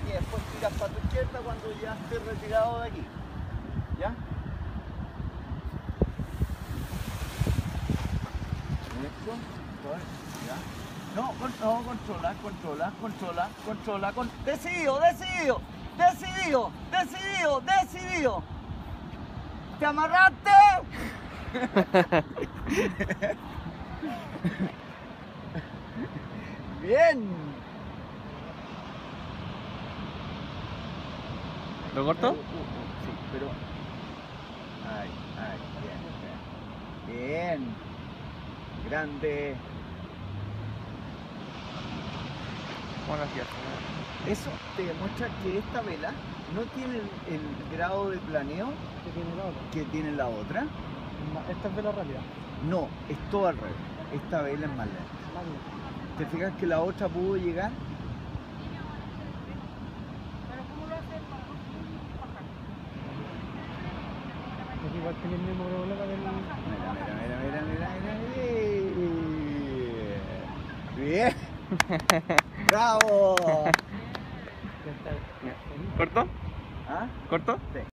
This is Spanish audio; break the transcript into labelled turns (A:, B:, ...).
A: que después tiras para tu izquierda cuando ya estés retirado de aquí. ¿Ya? Eso, suave, ya. No, con- no, controla, controla, controla, controla, con... decidido, decidido, decidido, decidido, decidido. ¿Te amarraste? Bien.
B: ¿Lo corto?
A: Uh, uh, uh, sí, pero. Ay, ay, bien, bien. Bien. Grande.
B: ¿Cómo lo hacías?
A: Eso te demuestra que esta vela no tiene el, el grado de planeo
C: que tiene la otra.
A: que tiene la otra.
C: Ma- Esta es vela rápida.
A: No, es todo al revés. Esta vela es. Más lenta. ¿Te fijas que la otra pudo llegar?
C: Igual tiene el mismo problema del.
A: Mira, mira, mira, mira, mira, mira. Bien. Bravo.
B: ¿Corto?
A: ¿Ah?
B: ¿Corto?
A: Sí.